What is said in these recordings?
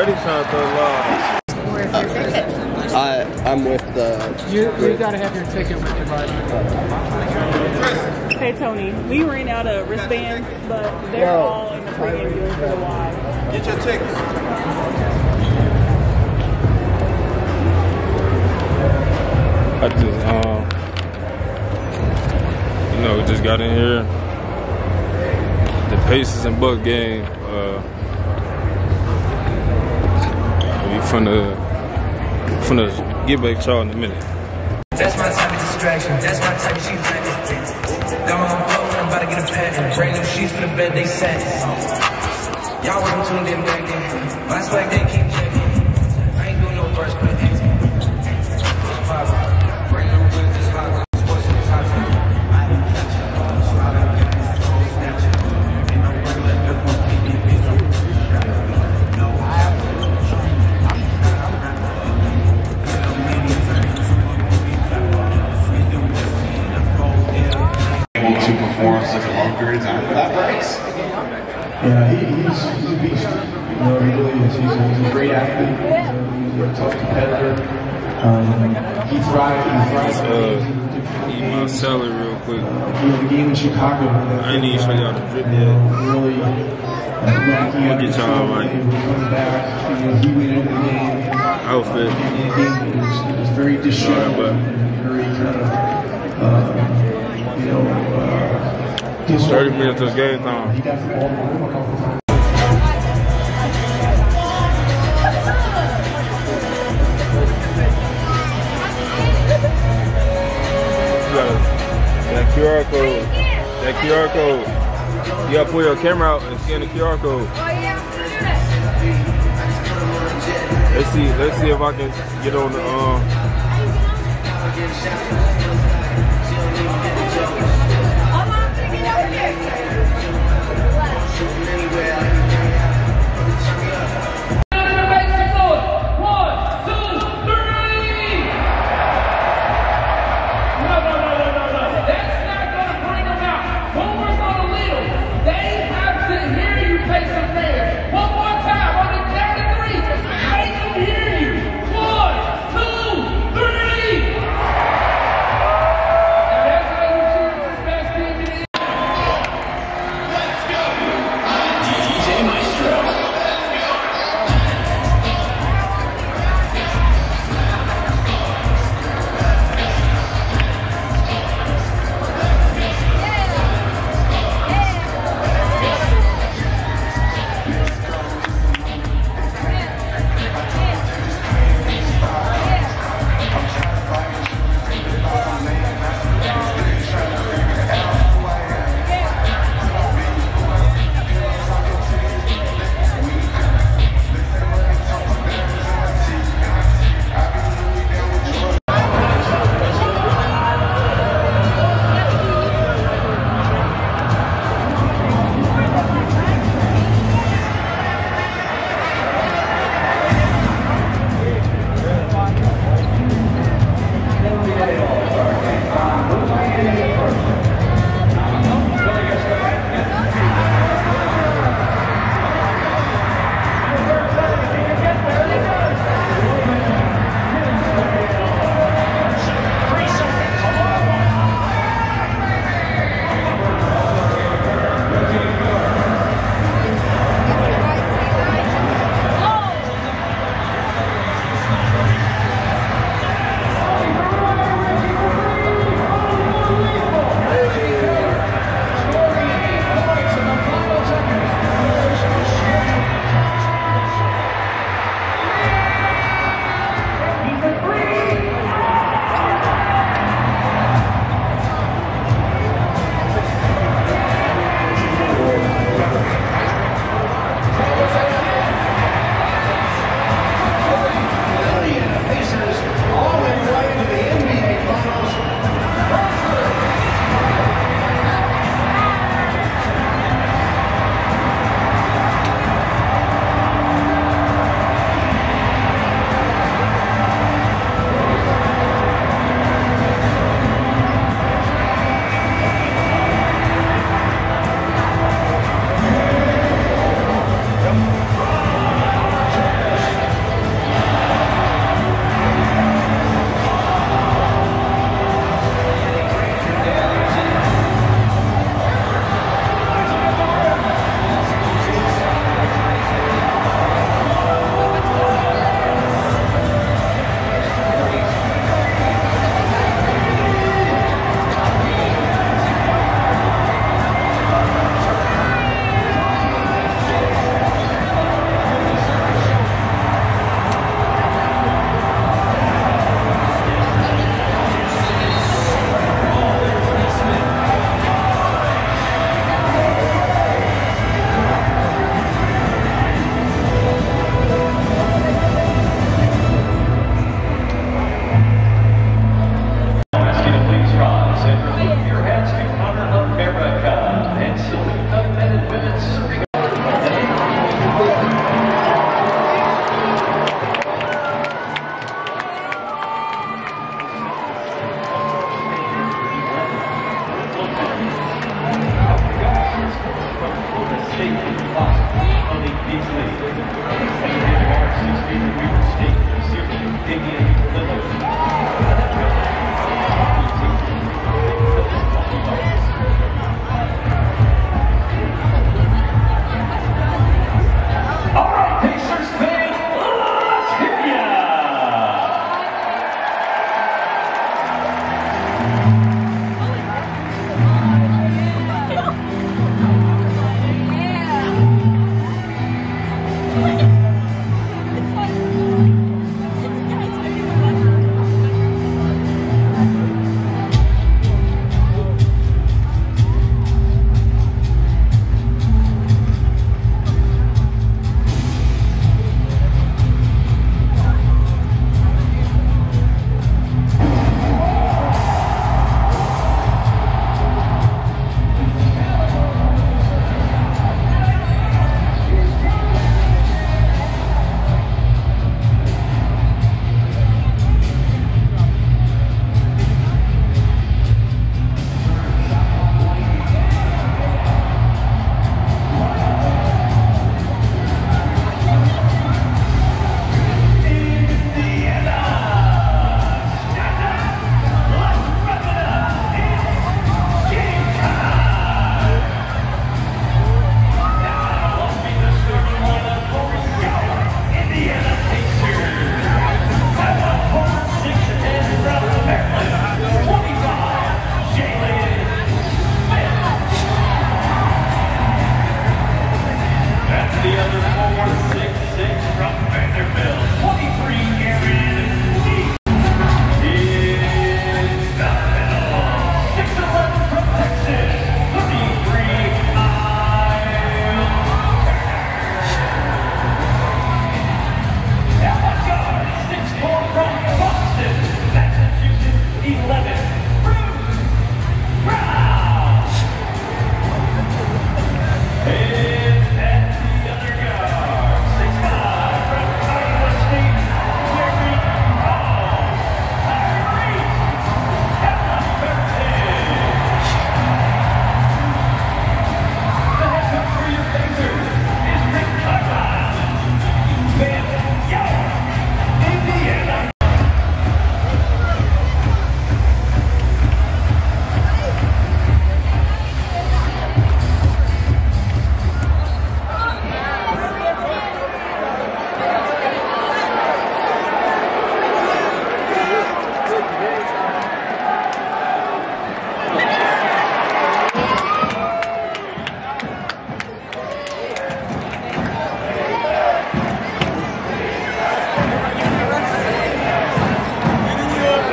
already trying to throw logs. I, I'm with the... You, you gotta have your ticket with you, buddy. Hey, Tony. We ran out of wristbands, but they're Yo, all in the pregame deal for the Y. Get your ticket. I just, um, you know, just got in here. The Pacers and Buck game, uh, we finna, finna get back to y'all in a minute. That's my type of distraction. That's my type of she like my own clothes, I'm about to get a patent. Brand new sheets for the bed, they set. Y'all wasn't tuned in back then. My swag, they keep Uh, eat my salad real quick. The game in Chicago. I ain't even show y'all the drip yet. knocking out Get y'all the right. game, coming back. You know, he went into the game. Outfit. In a game that was, it was very disheveled very kind of, uh, you know, uh, 30 disorganized. minutes till game time. QR code, that QR code, you gotta pull your camera out and scan the QR code. Let's see, let's see if I can get on the, um,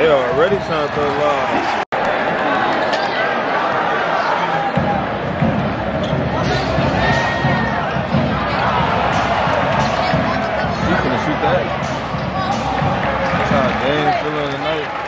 They already trying to throw live. You finna shoot that? That's how Dan feeling tonight.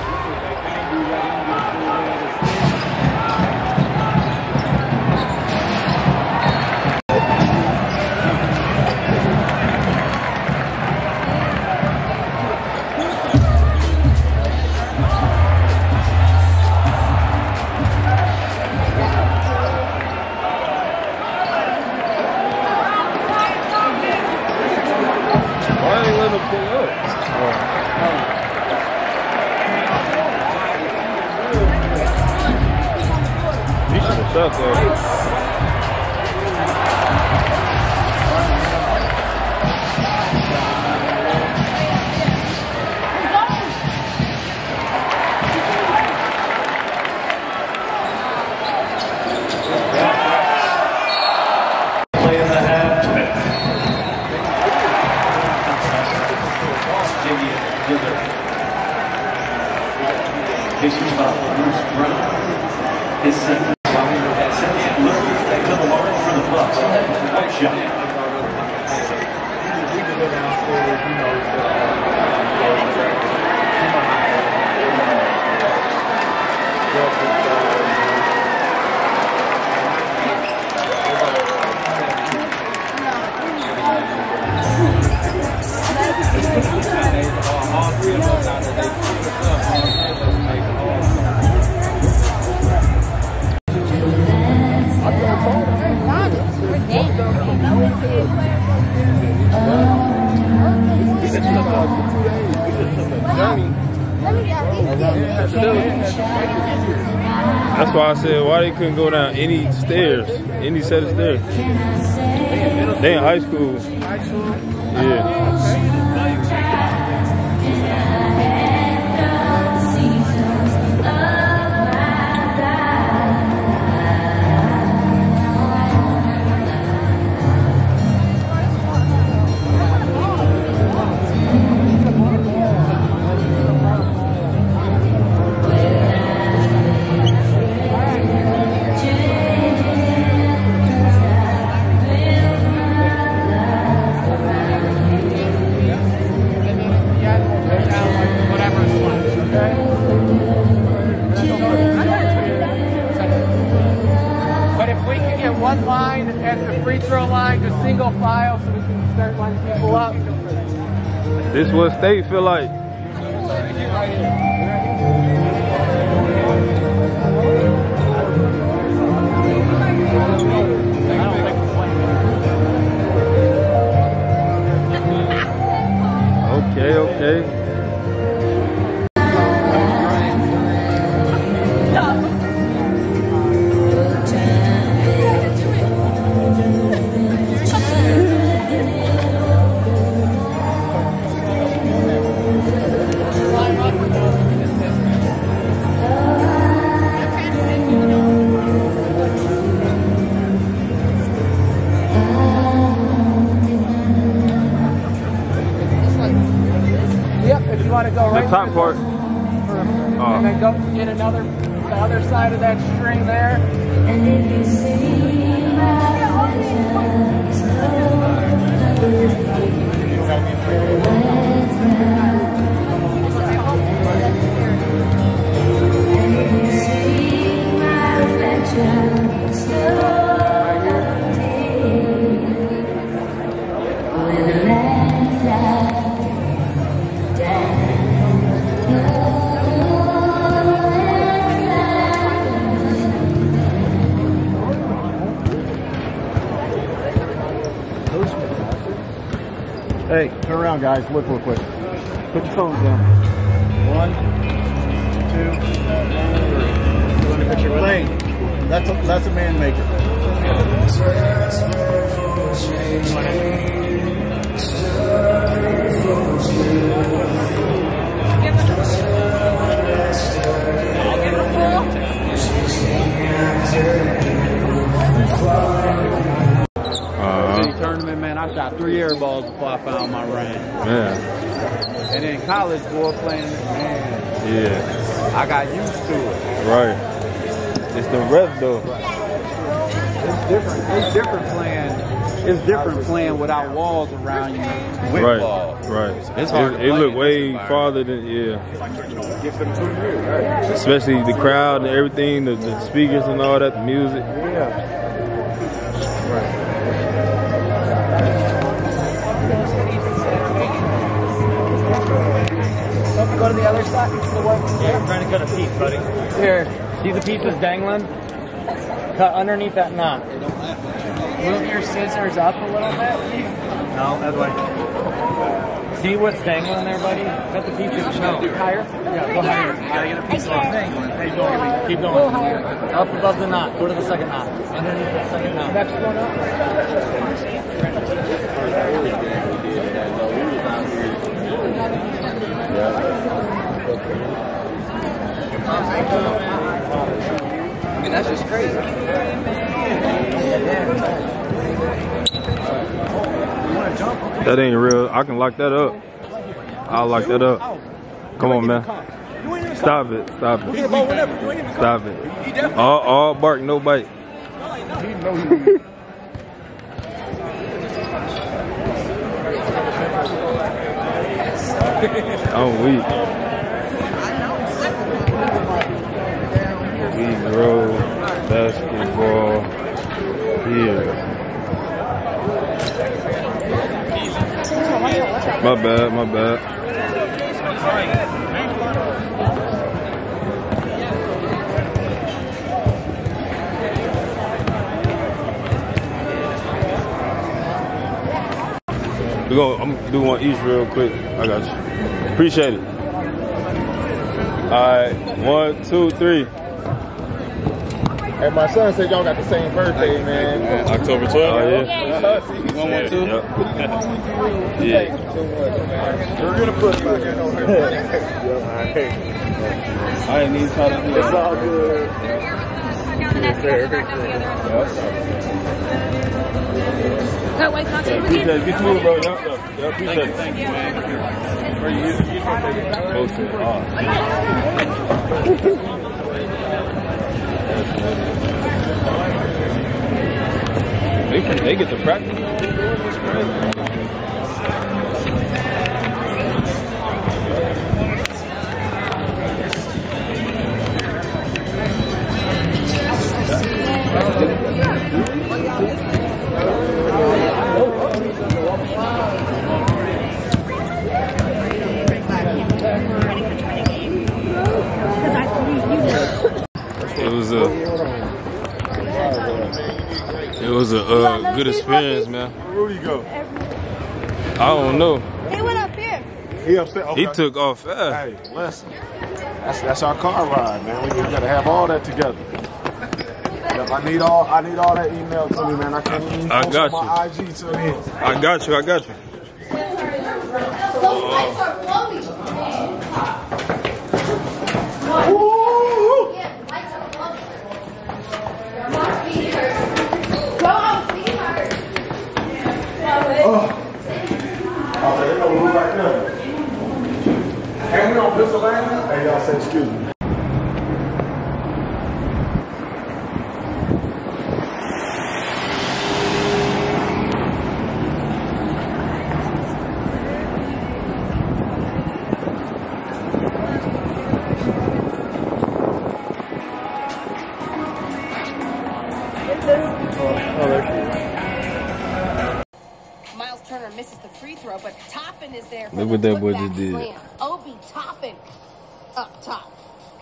That's why I said why they couldn't go down any stairs, any set of stairs. They in high school. Yeah. At the free throw line, just single file, so we can start lining people up. This what state feel like. Top to part. Oh. and then go get another, the other side of that string there. Hey, turn around, guys. Look real quick. Put your phones down. One, two, three. You want a picture with Lane, that's a, that's a man maker. Uh, State tournament, man, I shot three air balls before I found my range. man. And then college, boy, playing, man, Yeah. I got used to it. Right. It's the rev though. It's different. It's different playing. It's different playing without walls around you with Right. balls. Right. It's hard It, it play look way farther than yeah. Especially the crowd and everything, the, the speakers and all that, the music. Go to the other side. The one Yeah, I'm trying to cut a piece, buddy. here. See the pieces dangling? Cut underneath that knot. Move your scissors up a little bit. No, that way. See what's dangling there, buddy? Cut the pieces. No. Higher. Yeah, go higher. You gotta get a piece off. Keep going. Keep going. Up above the knot. Go to the second knot. Underneath the second knot. Next one up. That's just crazy. That ain't real. I can lock that up. I'll lock that up. Come on, man. Stop it. Stop it. Stop it. All, all bark, no bite. I'm weak. Basketball here. My bad, my bad. We go. I'm gonna do one each real quick. I got you. Appreciate it. All right, one, two, three. Hey, my son said y'all got the same birthday, man. October 12th. Oh yeah. One, one, two. Yep. Yeah. We're gonna put it back in on her. I didn't even try to do It's all good. Cut white contact with Appreciate you. it. Get smooth, bro. Yep, yep. Yep, appreciate it. Thank you, man. Where you, you, you Okay. All right. They, can, they get to practice. Good experience, man. Where Rudy go? I don't know. He went up here. He upset. Okay. He took off fast. Hey, listen. That's that's our car ride, man. We, we gotta have all that together. If I need all, I need all that email to me, man. I can't even I post got on my IG till then. I got you. I got you. Those lights are floating. Yeah, the lights are floating. Go on, sweetheart. Oh, they know who right we on Pennsylvania? Hey, y'all say excuse me.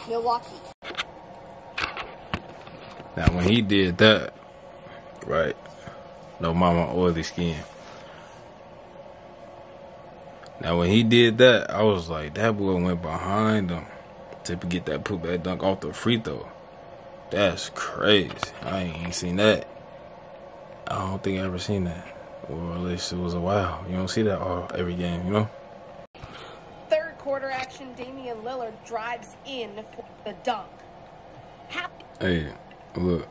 Milwaukee. Now when he did that, right? No mama oily skin. Now when he did that, I was like, that boy went behind him to get that putback dunk off the free throw. That's crazy. I ain't seen that. I don't think I ever seen that. Or at least it was a while. You don't see that all every game, you know? Quarter action. Damian Lillard drives in for the dunk. How Hey, look.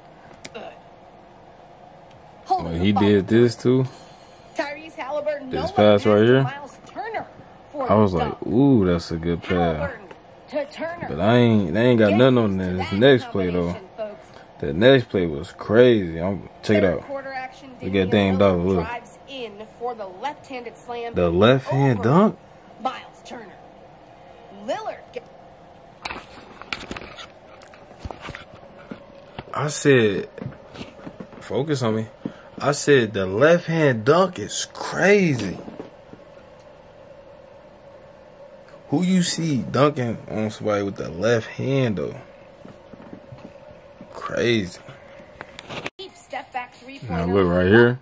Holding he did this too, Tyrese Halliburton. This pass right here, Miles Turner for I was like, ooh, that's a good pass. Halliburton to Turner. But I ain't they ain't got nothing on this next play though. The next play was crazy. I'm check it out. quarter action. Look Damian at Dame Dollar, look. Drives in for the left-handed slam. The left hand dunk? Miles Turner. Lillard. Get, I said focus on me. I said the left hand dunk is crazy. Who you see dunking on somebody with the left hand though? Crazy. deep step back three oh. Now look right here.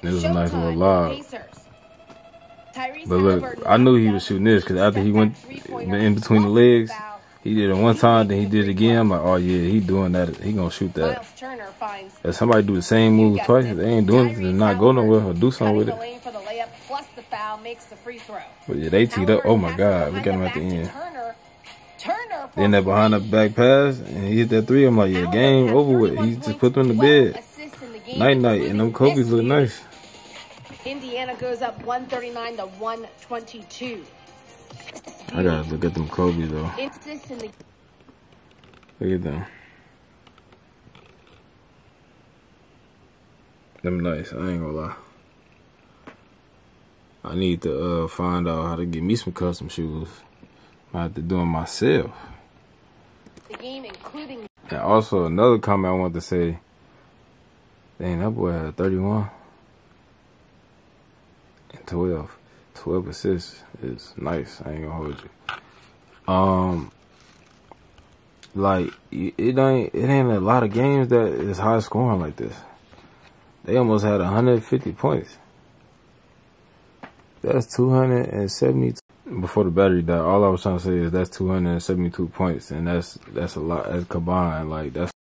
This is a nice little Showtime, lob. But look, I knew he was shooting this because after he went oh. in between the legs, he did it one time, then he did it again. I'm like, oh yeah, he doing that. He gonna shoot that. Miles Turner finds If somebody do the same move twice, they ain't doing it, then not go nowhere or do something with it. lane for the layup plus the foul makes the free throw. But yeah, they teed up. Oh my God, look at him at the end. Then that behind the back pass, and he hit that three. I'm like, yeah, game over with. He just put them in the bed. Night night, and them Kobe's look nice. Indiana goes up 139 to 122. I gotta look at them Kobe's though. Insist in the Look at them. Them nice. I ain't gonna lie. I need to uh, find out how to get me some custom shoes. I have to do them myself. the game, including And also another comment I want to say. Dang, that boy had a 31 and 12. 12 assists is nice. I ain't gonna hold you. Um, like it ain't it ain't a lot of games that is high scoring like this. They almost had 150 points. That's 272. Before the battery died, all I was trying to say is that's 272 points, and that's that's a lot. That's combined, like that's